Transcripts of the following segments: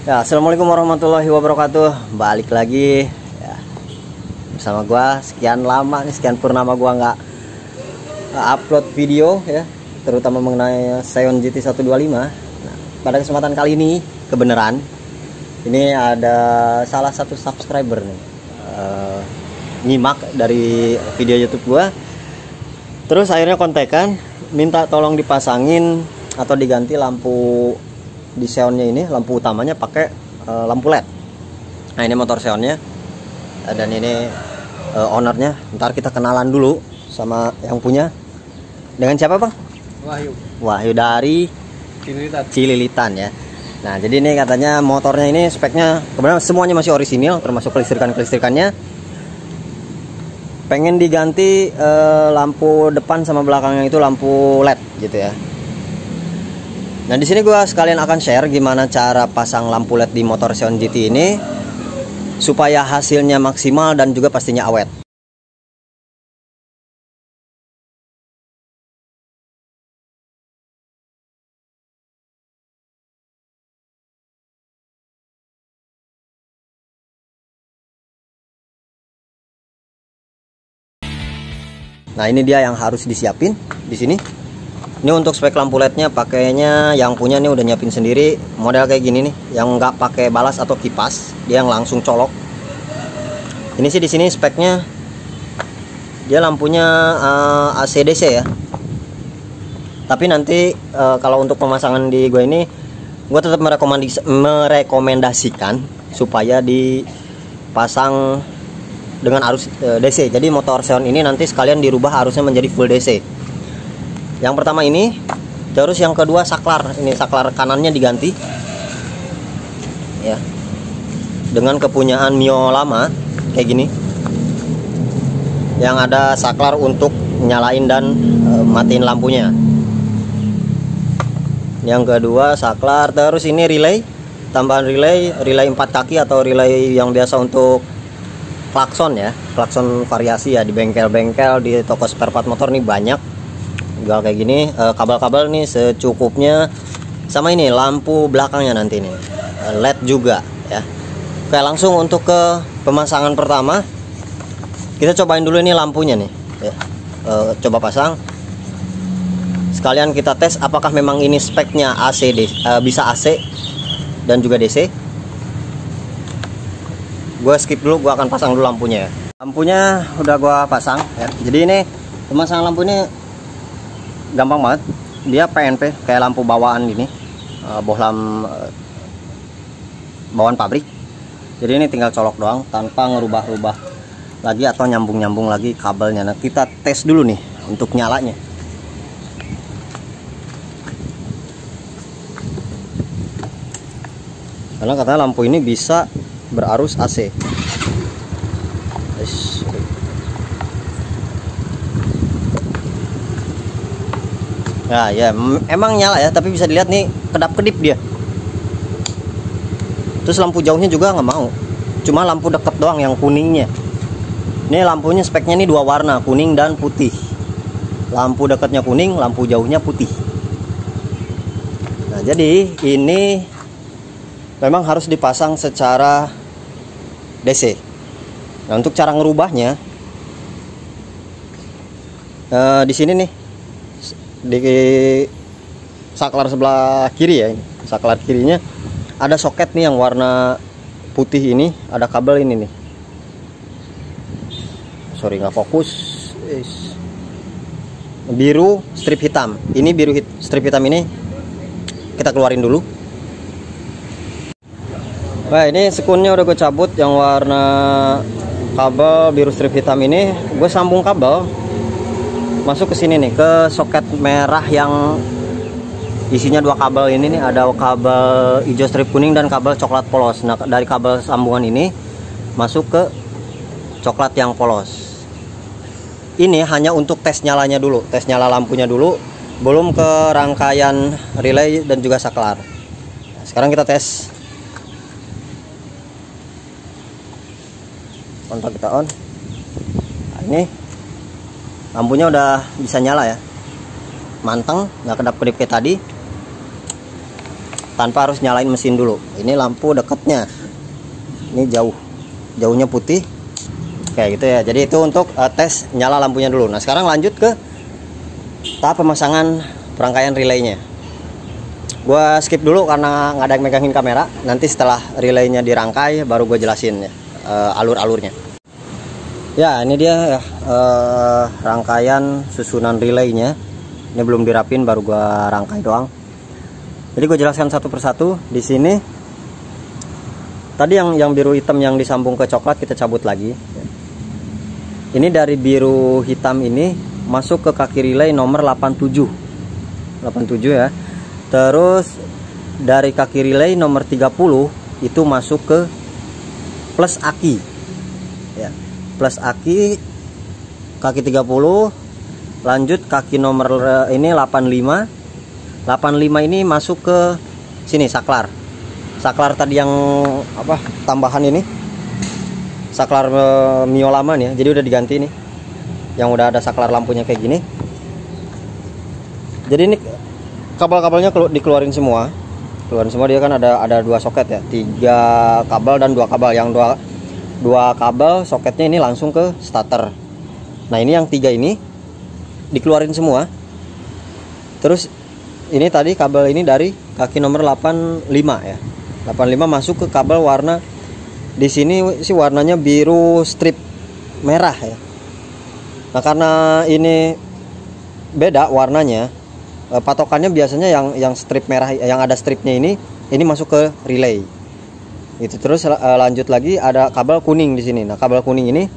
Ya, assalamualaikum warahmatullahi wabarakatuh. Balik lagi ya, bersama gua. Sekian lama nih, sekian purnama gua nggak upload video ya, terutama mengenai Xeon GT 125. Nah, pada kesempatan kali ini kebenaran ini ada salah satu subscriber nih uh, nyimak dari video YouTube gua. Terus akhirnya kontekan minta tolong dipasangin atau diganti lampu di Xeonnya ini lampu utamanya pakai uh, lampu LED. Nah ini motor Xeonnya. Uh, dan ini uh, ownernya. Ntar kita kenalan dulu sama yang punya. Dengan siapa bang? Wahyu. Wahyu dari Cililitan. Cililitan ya. Nah jadi ini katanya motornya ini speknya kebetulan semuanya masih orisinil termasuk kelistrikan kelistrikannya pengen diganti uh, lampu depan sama belakangnya itu lampu LED gitu ya Nah di sini gue sekalian akan share gimana cara pasang lampu LED di motor Xeon GT ini supaya hasilnya maksimal dan juga pastinya awet. Nah ini dia yang harus disiapin di sini ini untuk spek lampu lednya pakainya yang punya nih udah nyiapin sendiri. Model kayak gini nih yang nggak pakai balas atau kipas dia yang langsung colok. Ini sih di sini speknya. Dia lampunya uh, eh, ACDC ya. Tapi nanti uh, kalau untuk pemasangan di gue ini gue tetap merekomendasikan supaya dipasang dengan arus uh, eh, DC jadi motor Xeon ini nanti sekalian dirubah arusnya menjadi full DC yang pertama ini terus yang kedua saklar. Ini saklar kanannya diganti. Ya. Dengan kepunyaan Mio lama kayak gini. Yang ada saklar untuk nyalain dan e, matiin lampunya. Yang kedua saklar terus ini relay. Tambahan relay relay empat kaki atau relay yang biasa untuk klakson ya. Klakson variasi ya di bengkel-bengkel di toko spare part motor nih banyak jual kayak gini eh, kabel-kabel nih secukupnya. Sama ini lampu belakangnya nanti nih. Eh, LED juga ya. Oke langsung untuk ke pemasangan pertama. Kita cobain dulu ini lampunya nih ya. e, coba pasang. Sekalian kita tes apakah memang ini speknya AC bisa AC dan juga DC gue skip dulu gue akan pasang dulu lampunya ya. Lampunya udah gue pasang ya. Jadi ini pemasangan lampu ini gampang banget. Dia PNP kayak lampu bawaan gini. Uh, bohlam uh, bawaan pabrik. Jadi ini tinggal colok doang tanpa ngerubah-rubah lagi atau nyambung-nyambung lagi kabelnya. Nah kita tes dulu nih untuk nyalanya. Karena katanya lampu ini bisa berarus AC Nah ya emang nyala ya tapi bisa dilihat nih kedap kedip dia. Terus lampu jauhnya juga nggak mau. Cuma lampu deket doang yang kuningnya. Ini lampunya speknya nih dua warna kuning dan putih. Lampu dekatnya kuning, lampu jauhnya putih. Nah jadi ini memang harus dipasang secara DC. Nah untuk cara ngerubahnya uh, di sini nih di saklar sebelah kiri ya ini. Saklar kirinya ada soket nih yang warna putih ini ada kabel ini nih. Sorry nggak fokus. Biru strip hitam. Ini biru hit, strip hitam ini kita keluarin dulu. Nah ini sekunnya udah gue cabut yang warna kabel biru strip hitam ini. Gue sambung kabel masuk ke sini nih ke soket merah yang isinya dua kabel ini nih. Ada kabel hijau strip kuning dan kabel coklat polos. Nah dari kabel sambungan ini masuk ke coklat yang polos. Ini hanya untuk tes nyalanya dulu tes nyala lampunya dulu belum ke rangkaian relay dan juga saklar. Nah, sekarang kita tes. Kontak kita on. Nah, ini lampunya udah bisa nyala ya. Manteng nggak kedap kedip kayak tadi. Tanpa harus nyalain mesin dulu. Ini lampu dekatnya. Ini jauh. Jauhnya putih. Kayak gitu ya. Jadi itu untuk uh, tes nyala lampunya dulu. Nah sekarang lanjut ke tahap pemasangan perangkaian relaynya. Gua skip dulu karena nggak ada yang megangin kamera. Nanti setelah relaynya dirangkai baru gue jelasin ya uh, alur-alurnya. Ya ini dia uh, rangkaian susunan relaynya. Ini belum dirapin baru gua rangkai doang. Jadi gue jelaskan satu persatu. Di sini tadi yang yang biru hitam yang disambung ke coklat kita cabut lagi. Ini dari biru hitam ini masuk ke kaki relay nomor 87 87 ya. Terus dari kaki relay nomor 30 itu masuk ke plus aki. Ya plus aki kaki 30 lanjut kaki nomor eh, ini 85 85 ini masuk ke sini saklar. Saklar tadi yang apa tambahan ini. Saklar e, mio lama nih ya jadi udah diganti nih. Yang udah ada saklar lampunya kayak gini. Jadi ini kabel-kabelnya dikeluarin semua. Keluarin semua dia kan ada ada dua soket ya. Tiga kabel dan dua kabel. Yang dua dua kabel soketnya ini langsung ke starter nah ini yang tiga ini dikeluarin semua. Terus ini tadi kabel ini dari kaki nomor 85 ya. 85 masuk ke kabel warna. Di sini sih warnanya biru strip merah ya. Nah karena ini beda warnanya eh, patokannya biasanya yang yang strip merah yang ada stripnya ini ini masuk ke relay. Itu terus eh, lanjut lagi ada kabel kuning di sini. Nah kabel kuning ini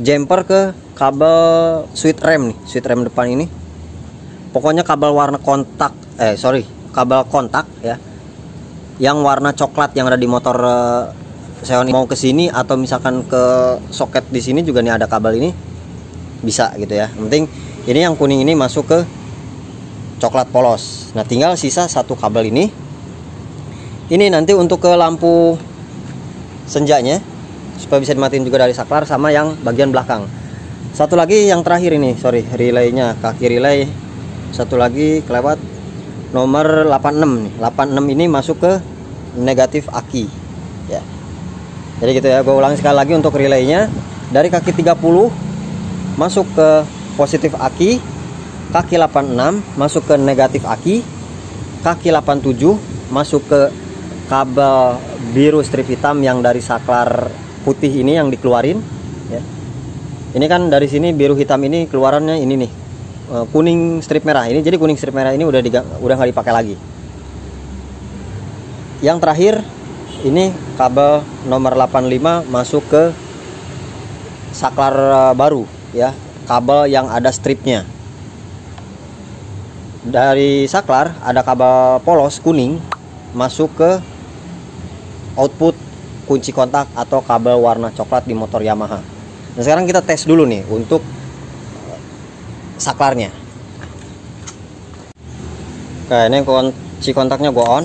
jumper ke kabel switch rem nih switch rem depan ini. Pokoknya kabel warna kontak eh sorry kabel kontak ya. Yang warna coklat yang ada di motor uh, mau ke sini atau misalkan ke soket di sini juga nih ada kabel ini bisa gitu ya. Yang penting ini yang kuning ini masuk ke coklat polos. Nah tinggal sisa satu kabel ini. Ini nanti untuk ke lampu senjanya supaya bisa dimatiin juga dari saklar sama yang bagian belakang. Satu lagi yang terakhir ini sorry relaynya kaki relay. Satu lagi kelewat nomor 86 nih. 86 ini masuk ke negatif aki ya. Jadi gitu ya gue ulangi sekali lagi untuk relaynya. Dari kaki 30 masuk ke positif aki kaki 86 masuk ke negatif aki kaki 87 masuk ke kabel biru strip hitam yang dari saklar putih ini yang dikeluarin ya. Ini kan dari sini biru hitam ini keluarannya ini nih Eh, kuning strip merah. Ini jadi kuning strip merah ini udah diga, udah nggak dipakai lagi. Yang terakhir ini kabel nomor 85 masuk ke saklar eh, baru ya. Kabel yang ada stripnya. Dari saklar ada kabel polos kuning masuk ke output kunci kontak atau kabel warna coklat di motor Yamaha. Nah sekarang kita tes dulu nih untuk saklarnya. Oke ini kunci kontaknya gua on.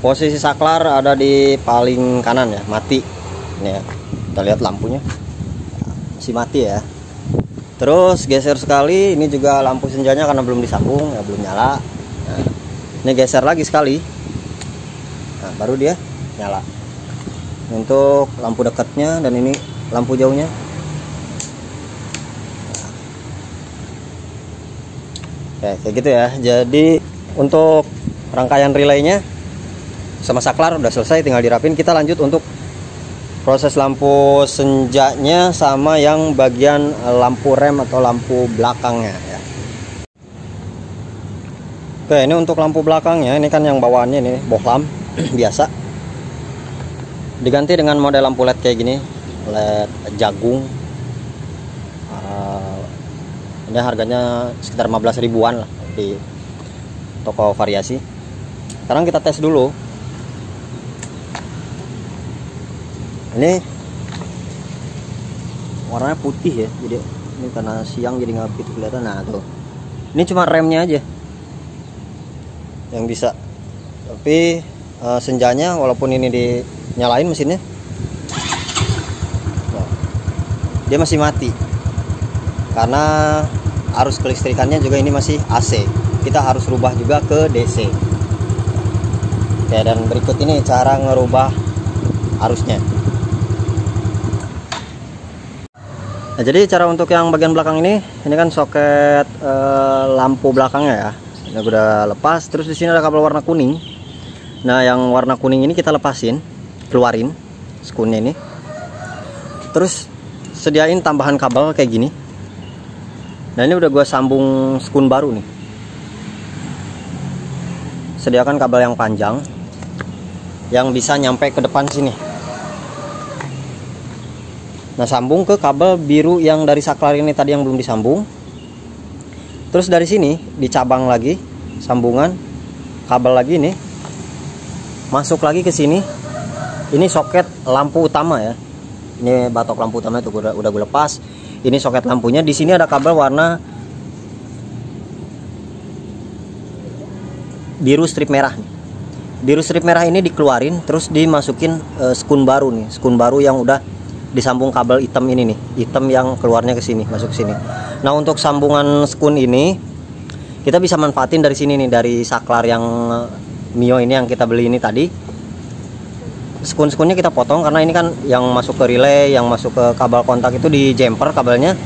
Posisi saklar ada di paling kanan ya mati. Ini ya kita lihat lampunya. Masih mati ya. Terus geser sekali ini juga lampu senjanya karena belum disambung ya belum nyala. Nah, ini geser lagi sekali. Nah baru dia nyala untuk lampu dekatnya dan ini lampu jauhnya. Ya kayak gitu ya. Jadi untuk rangkaian relaynya sama saklar udah selesai tinggal dirapin. Kita lanjut untuk proses lampu senjanya sama yang bagian lampu rem atau lampu belakangnya ya. Oke ini untuk lampu belakangnya. Ini kan yang bawaannya ini bohlam biasa diganti dengan model lampu led kayak gini led jagung. Ini harganya sekitar 15 ribuan lah di toko variasi. Sekarang kita tes dulu. Ini warnanya putih ya jadi ini karena siang jadi nggak begitu kelihatan. Nah tuh. Ini cuma remnya aja yang bisa. Tapi uh, senjanya walaupun ini dinyalain mesinnya dia masih mati karena arus kelistrikannya juga ini masih AC kita harus rubah juga ke DC Oke dan berikut ini cara ngerubah arusnya Nah, jadi cara untuk yang bagian belakang ini, ini kan soket eh, lampu belakangnya ya. Ini udah lepas. Terus di sini ada kabel warna kuning. Nah, yang warna kuning ini kita lepasin, keluarin skunnya ini. Terus sediain tambahan kabel kayak gini. Nah, ini udah gue sambung skun baru nih. Sediakan kabel yang panjang yang bisa nyampe ke depan sini. Nah sambung ke kabel biru yang dari saklar ini tadi yang belum disambung Terus dari sini dicabang lagi Sambungan Kabel lagi nih Masuk lagi ke sini. Ini soket lampu utama ya. Ini batok lampu utama itu udah, udah gue lepas. Ini soket lampunya. Di sini ada kabel warna Biru strip merah Biru strip merah ini dikeluarin Terus dimasukin uh, skun baru nih. Skun baru yang udah disambung kabel hitam ini nih. Hitam yang keluarnya ke sini masuk sini. Nah untuk sambungan skun ini kita bisa manfaatin dari sini nih dari saklar yang mio ini yang kita beli ini tadi. Skun-skunnya kita potong karena ini kan yang masuk ke relay yang masuk ke kabel kontak itu di jumper kabelnya.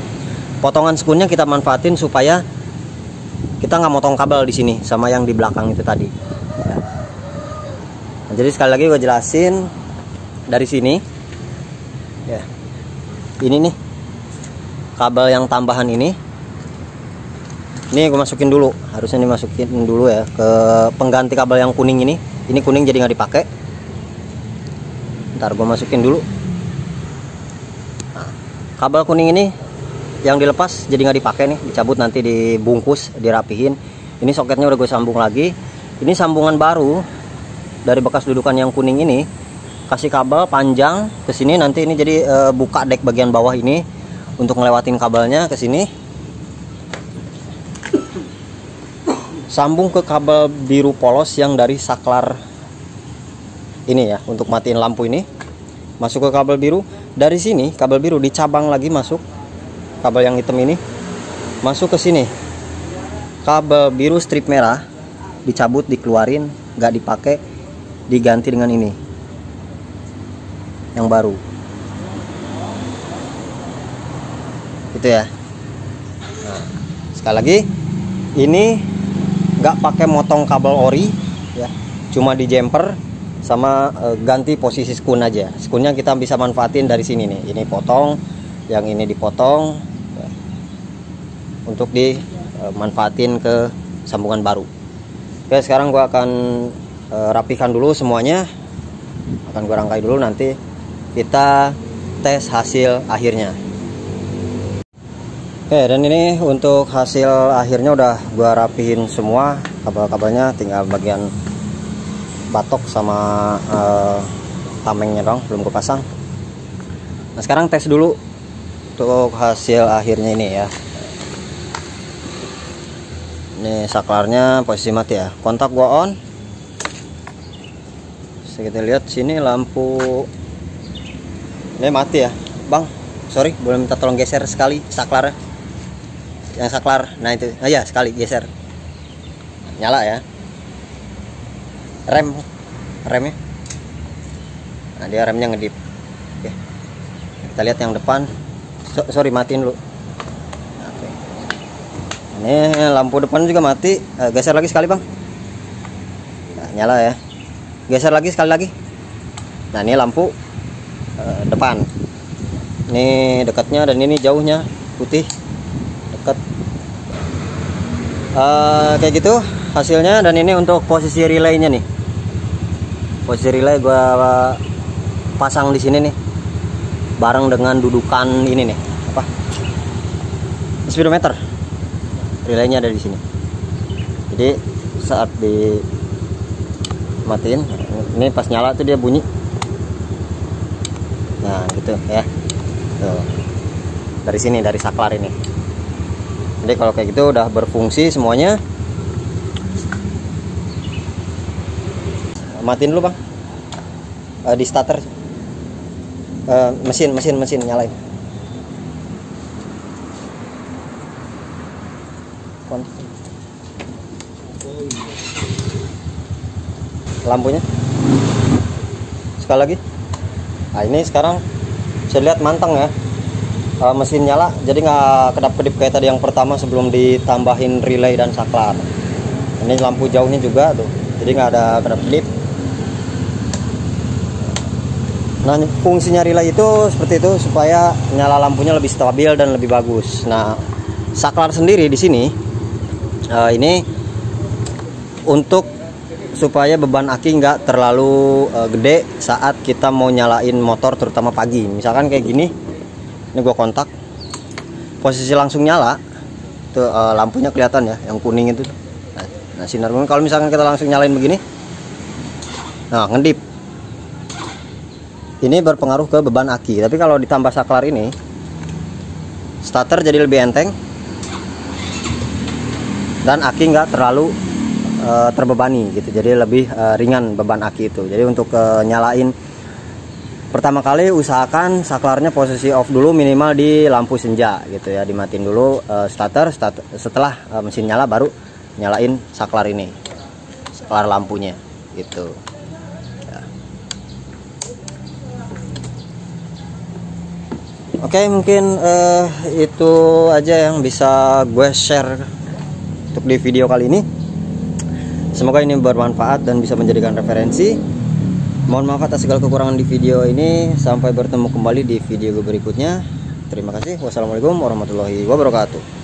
Potongan skunnya kita manfaatin supaya kita nggak motong kabel di sini sama yang di belakang itu tadi. Ya. nah, jadi sekali lagi gue jelasin dari sini. Ya. Ini nih kabel yang tambahan ini ini gue masukin dulu. Harusnya dimasukin dulu ya ke pengganti kabel yang kuning ini. Ini kuning jadi nggak dipakai. Ntar gue masukin dulu. Nah, kabel kuning ini yang dilepas jadi nggak dipakai nih. Dicabut nanti dibungkus dirapihin. Ini soketnya udah gue sambung lagi. Ini sambungan baru dari bekas dudukan yang kuning ini. Kasih kabel panjang ke sini. Nanti ini jadi e, buka dek bagian bawah ini untuk ngelewatin kabelnya ke sini sambung ke kabel biru polos yang dari saklar ini ya untuk matiin lampu ini. Masuk ke kabel biru. Dari sini kabel biru dicabang lagi masuk. Kabel yang hitam ini. Masuk ke sini. Kabel biru strip merah. Dicabut dikeluarin nggak dipakai diganti dengan ini. Yang baru. Itu ya. Nah, sekali lagi. Ini nggak pakai motong kabel ori ya. Cuma di jumper sama e, ganti posisi skun aja. Skunnya kita bisa manfaatin dari sini nih. Ini potong yang ini dipotong ya, untuk dimanfaatin ke sambungan baru. Oke sekarang gua akan e, rapikan dulu semuanya. Akan gua rangkai dulu nanti. Kita tes hasil akhirnya oke dan ini untuk hasil akhirnya udah gua rapihin semua. Kabel-kabelnya tinggal bagian batok sama uh, tamengnya dong belum gue pasang nah sekarang tes dulu untuk hasil akhirnya ini ya. Ini saklarnya posisi mati ya. Kontak gua on. Bisa kita lihat sini lampu ini mati ya. Bang sorry boleh minta tolong geser sekali saklar yang saklar nah itu. Oh ya sekali geser. Nyala ya. Rem. Remnya? Nah dia remnya ngedip. Oke. Kita lihat yang depan. So, sorry matiin dulu. Oke. Ini lampu depan juga mati. Uh, geser lagi sekali bang. Nah, nyala ya. Geser lagi sekali lagi. Nah ini lampu uh, depan. Ini dekatnya dan ini jauhnya putih dekat uh, kayak gitu hasilnya dan ini untuk posisi relaynya nih. Posisi relay gua pasang di sini nih. Bareng dengan dudukan ini nih. Apa? Speedometer. Relaynya ada di sini. Jadi saat di matiin ini pas nyala tuh dia bunyi. Nah gitu ya. Tuh. Dari sini dari saklar ini jadi kalau kayak gitu udah berfungsi semuanya. Matiin dulu bang. Uh, di starter. Uh, mesin mesin mesin nyalain. Lampunya. Sekali lagi. Nah ini sekarang saya lihat manteng ya e, mesin nyala jadi nggak kedap-kedip kayak tadi yang pertama sebelum ditambahin relay dan saklar. Ini lampu jauhnya juga tuh jadi nggak ada kedap-kedip nah fungsinya relay itu seperti itu supaya nyala lampunya lebih stabil dan lebih bagus. Nah saklar sendiri di sini e, ini untuk supaya beban aki nggak terlalu uh, gede saat kita mau nyalain motor terutama pagi. Misalkan kayak gini ini gua kontak. Posisi langsung nyala. Tuh uh, lampunya kelihatan ya yang kuning itu. Nah, nah sinar kuning kalau misalkan kita langsung nyalain begini nah ngedip ini berpengaruh ke beban aki. Tapi kalau ditambah saklar ini starter jadi lebih enteng. Dan aki nggak terlalu uh, terbebani gitu. Jadi lebih uh, ringan beban aki itu. Jadi untuk uh, nyalain pertama kali usahakan saklarnya posisi off dulu minimal di lampu senja gitu ya dimatiin dulu uh, starter start, setelah uh, mesin nyala baru nyalain saklar ini saklar lampunya gitu ya. oke mungkin uh, itu aja yang bisa gue share untuk di video kali ini Semoga ini bermanfaat dan bisa menjadikan referensi. Mohon maaf atas segala kekurangan di video ini. Sampai bertemu kembali di video berikutnya. Terima kasih. Wassalamualaikum warahmatullahi wabarakatuh.